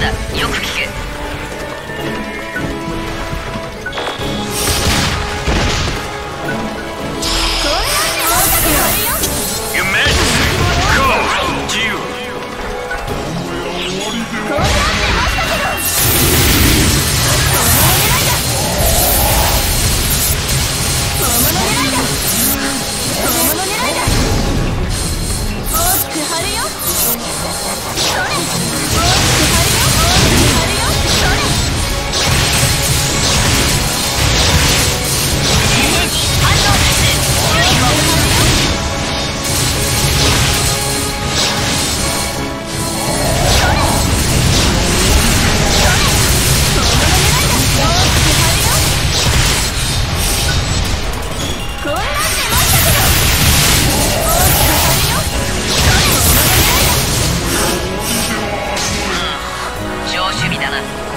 だよく聞け。常守備だな。